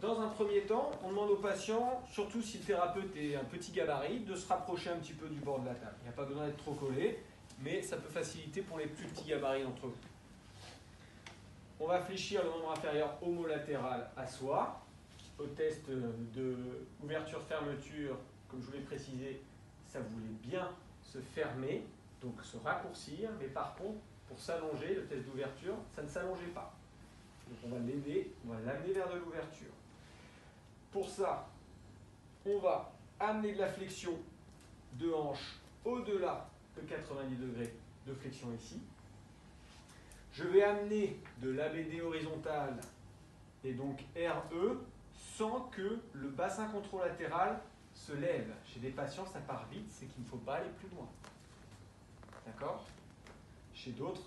Dans un premier temps, on demande au patient, surtout si le thérapeute est un petit gabarit, de se rapprocher un petit peu du bord de la table. Il n'y a pas besoin d'être trop collé, mais ça peut faciliter pour les plus petits gabarits d'entre vous. On va fléchir le membre inférieur homolatéral à soi. Au test de ouverture-fermeture, comme je vous l'ai précisé, ça voulait bien se fermer, donc se raccourcir, mais par contre, pour s'allonger, le test d'ouverture, ça ne s'allongeait pas. Donc on va l'aider, on va l'amener vers de l'ouverture. Pour ça, on va amener de la flexion de hanche au-delà de 90 degrés de flexion ici. Je vais amener de l'ABD horizontal et donc RE sans que le bassin controlatéral se lève. Chez des patients, ça part vite, c'est qu'il ne faut pas aller plus loin. D'accord? Chez d'autres,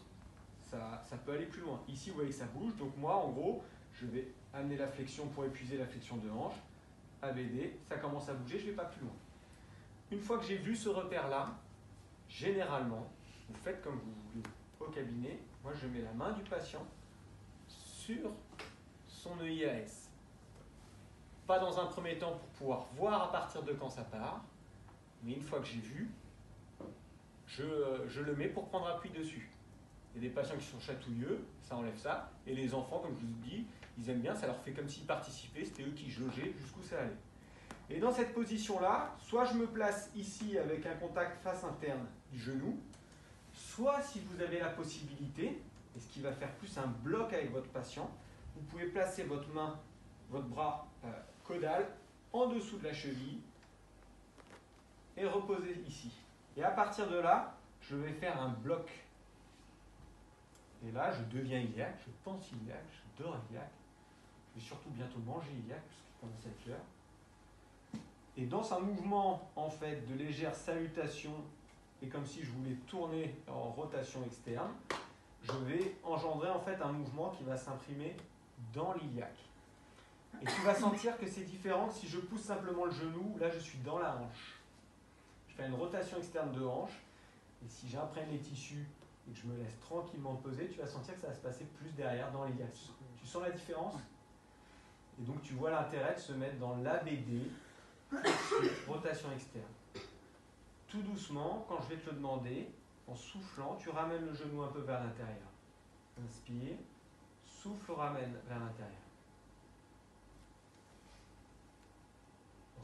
ça, peut aller plus loin. Ici, vous voyez ça bouge. Donc moi, en gros, je vais amener la flexion pour épuiser la flexion de hanche. ABD, ça commence à bouger, je ne vais pas plus loin. Une fois que j'ai vu ce repère-là, généralement, vous faites comme vous voulez au cabinet. Moi, je mets la main du patient sur son EIAS. Pas dans un premier temps pour pouvoir voir à partir de quand ça part, mais une fois que j'ai vu, je, je, le mets pour prendre appui dessus. Il y a des patients qui sont chatouilleux, ça enlève ça, et les enfants, comme je vous dis, ils aiment bien, ça leur fait comme s'ils participaient, c'était eux qui jaugeaient jusqu'où ça allait. Et dans cette position-là, soit je me place ici avec un contact face interne du genou, soit si vous avez la possibilité, et ce qui va faire plus un bloc avec votre patient, vous pouvez placer votre main, votre bras euh, caudal en dessous de la cheville et reposer ici. Et à partir de là, je vais faire un bloc. Et là, je deviens iliaque, je pense iliaque, je dors iliaque. Je vais surtout bientôt manger iliaque, parce qu'il commence à être. Et dans un mouvement, en fait, de légère salutation, et comme si je voulais tourner en rotation externe, je vais engendrer en fait un mouvement qui va s'imprimer dans l'iliaque. Et tu vas sentir que c'est différent si je pousse simplement le genou, là je suis dans la hanche. Je fais une rotation externe de hanche, et si j'imprègne les tissus et que je me laisse tranquillement poser, tu vas sentir que ça va se passer plus derrière dans l'iliaque. Tu sens la différence Et donc tu vois l'intérêt de se mettre dans l'ABD, rotation externe. Tout doucement, quand je vais te le demander, en soufflant, tu ramènes le genou un peu vers l'intérieur. Inspire, souffle, ramène vers l'intérieur.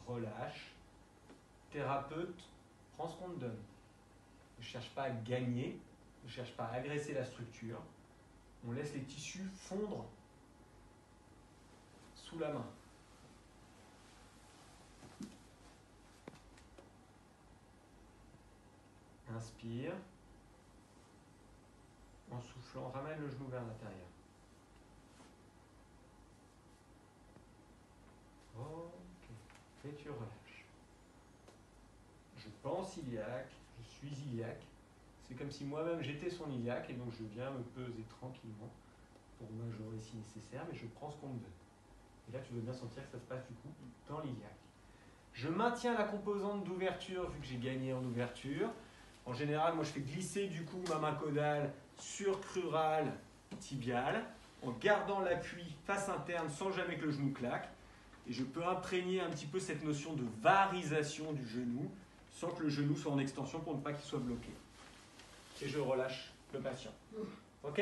Relâche. Thérapeute, prends ce qu'on te donne. Ne cherche pas à gagner, ne cherche pas à agresser la structure. On laisse les tissus fondre sous la main. Inspire. En soufflant, ramène le genou vers l'intérieur. Ok. Et tu relâches. Je pense iliaque, je suis iliaque. C'est comme si moi-même j'étais son iliaque et donc je viens me peser tranquillement pour majorer si nécessaire, mais je prends ce qu'on me donne. Et là, tu veux bien sentir que ça se passe du coup dans l'iliaque. Je maintiens la composante d'ouverture vu que j'ai gagné en ouverture. En général, moi je fais glisser du coup ma main caudale sur crural tibial en gardant l'appui face interne sans jamais que le genou claque. Et je peux imprégner un petit peu cette notion de varisation du genou sans que le genou soit en extension pour ne pas qu'il soit bloqué. Et je relâche le patient. Ok?